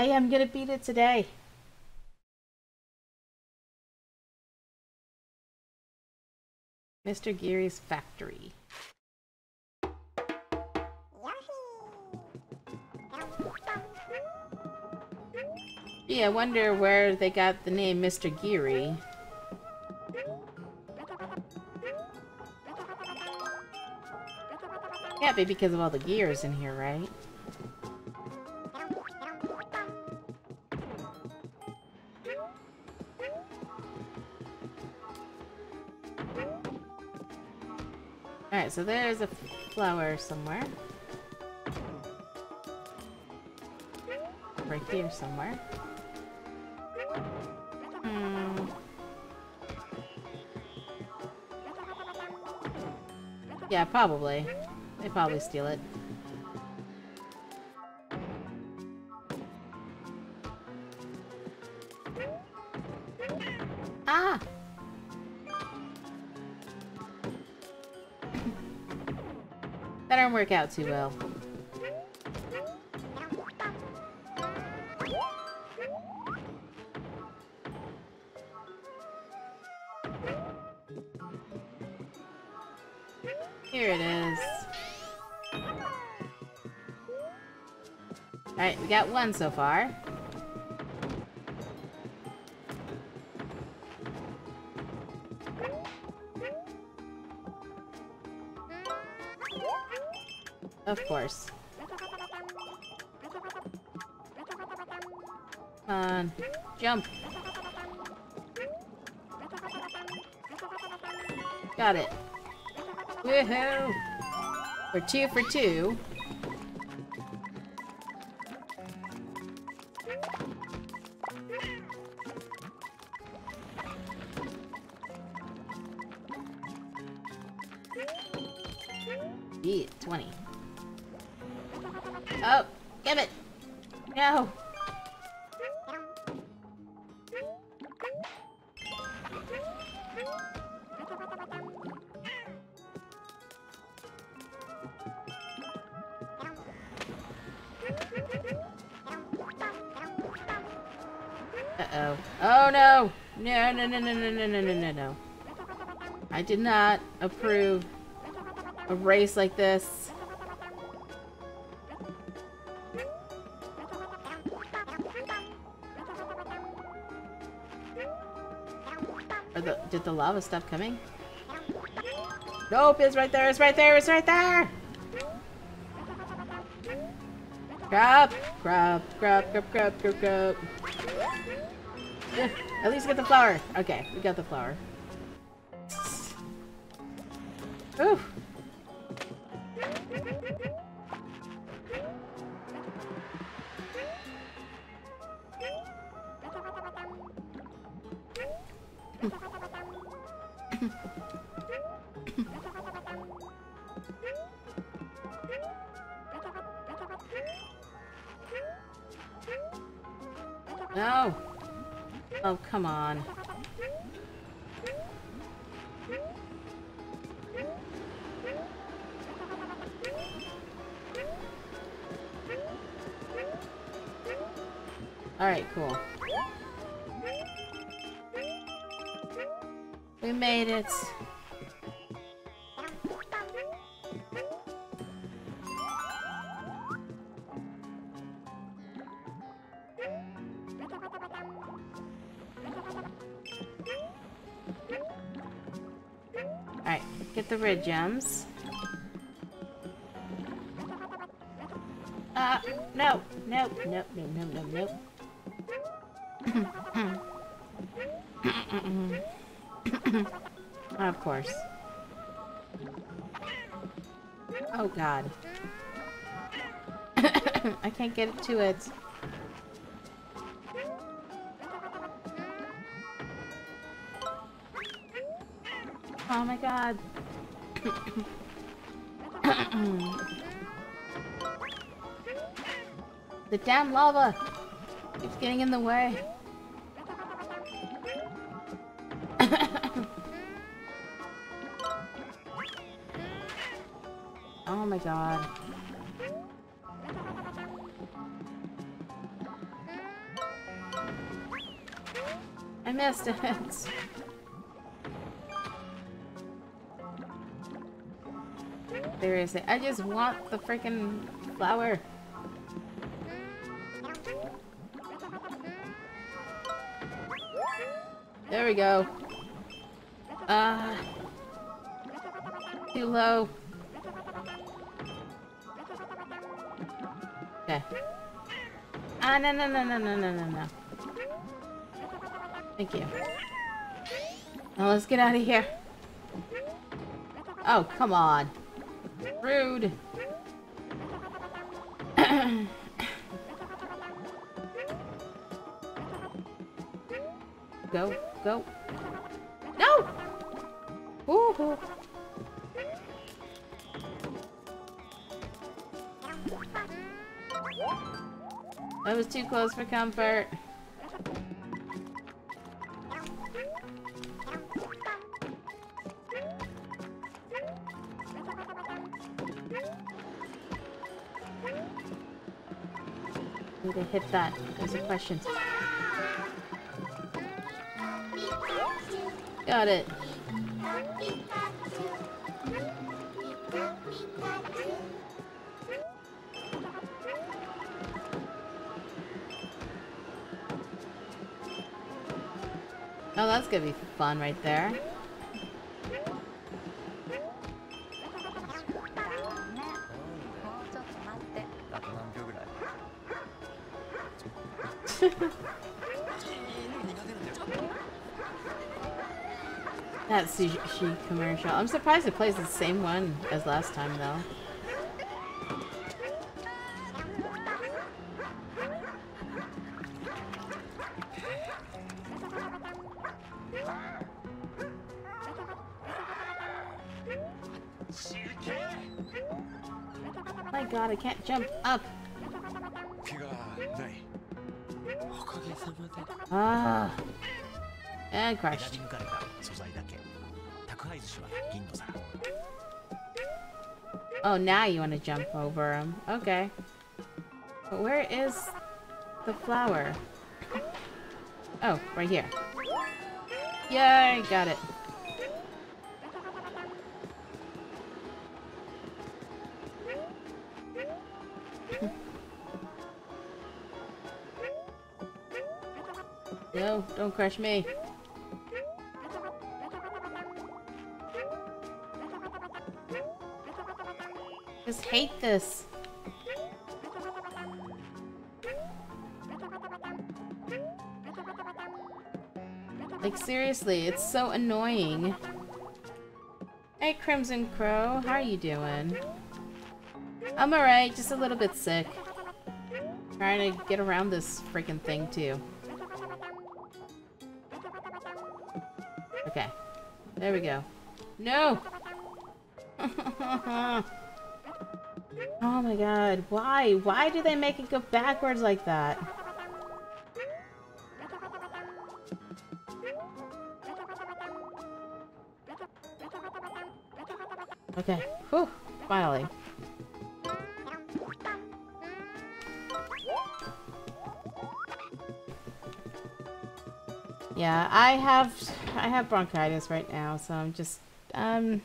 I am gonna beat it today. Mr. Geary's factory. Yeah, I wonder where they got the name Mr. Geary. Can't be because of all the gears in here, right? Alright, so there's a flower somewhere. Right here somewhere. Hmm. Yeah, probably. They probably steal it. Work out too well. Here it is. Alright, we got one so far. Of course. Come on. Jump. Got it. Woohoo! We're two for two. Oh, give it! No! Uh-oh. Oh no! No, no, no, no, no, no, no, no, no, no. I did not approve a race like this. Lava stuff coming? Nope, it's right there, it's right there, it's right there! Grab! Grab, grab, grab, grab, grab, grab. At least get the flower. Okay, we got the flower. Ooh. No! Oh, come on. Alright, cool. We made it. Alright, get the red gems. Uh, no, no, no, no, no, no, no. of course. Oh god. I can't get it to it. Oh my god. the damn lava keeps getting in the way. Oh my god. I missed it. Seriously, I just want the freaking flower. There we go. Ah. Uh, too low. Okay. Ah, no, no, no, no, no, no, no, no. Thank you. Now let's get out of here. Oh, come on. Rude. go, go. No! Woohoo! That was too close for comfort. Need to hit that. There's a question. Got it. Oh, that's gonna be fun right there. that sushi commercial. I'm surprised it plays the same one as last time though. God, I can't jump up. Ah. And crashed. Oh, now you want to jump over him. Okay. But where is the flower? Oh, right here. Yay, got it. No, don't crush me. Just hate this. Like seriously, it's so annoying. Hey Crimson Crow, how are you doing? I'm alright, just a little bit sick. Trying to get around this freaking thing too. Okay. There we go. No! oh my god, why? Why do they make it go backwards like that? Okay. Whew. Finally. Yeah, I have I have bronchitis right now, so I'm just um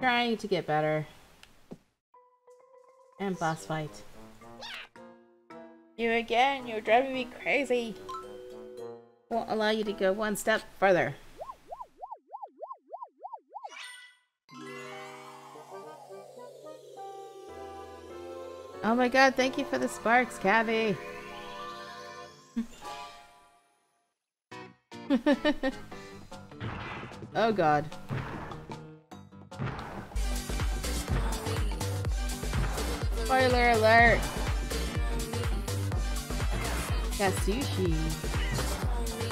trying to get better. And boss fight. You again, you're driving me crazy. Won't allow you to go one step further. Oh my god, thank you for the sparks, Cavi. oh god. Spoiler alert! Got sushi.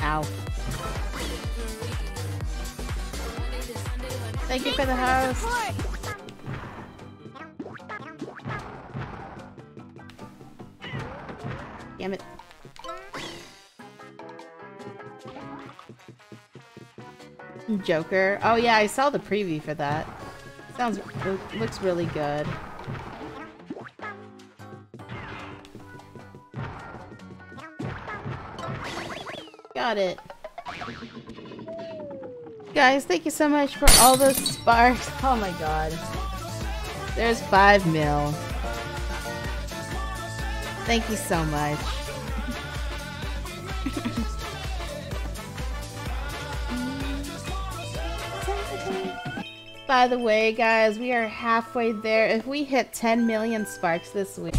Ow. Thank you for the house! Damn it. Joker. Oh yeah, I saw the preview for that. Sounds looks really good. Got it. Guys, thank you so much for all those sparks. Oh my god. There's 5 mil. Thank you so much. By the way, guys, we are halfway there. If we hit 10 million sparks this week...